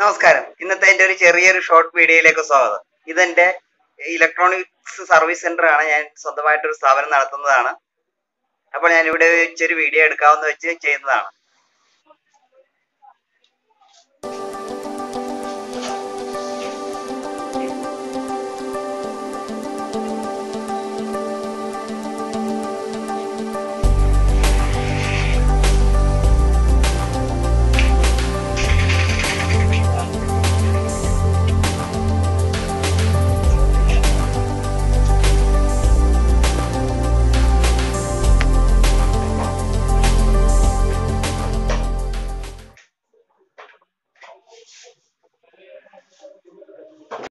നമസ്കാരം. ഇന്നത്തെ എന്റെ ഒരു ചെറിയൊരു ഷോർട്ട് വീഡിയോയിലേക്ക് സ്വാഗതം. ഇതെന്റെ ഇലക്ട്രോണിക്സ് സർവീസ് സെന്റർ ആണ്. ഞാൻ സ്വന്തമായിട്ടൊരു സ്ഥാപനം നടത്തുന്നതാണ്. അപ്പോൾ ഞാൻ ഇവിടെ വെച്ചൊരു വീഡിയോ എടുക്കാമെന്ന് വെച്ച് ചെയ്യുന്നതാണ്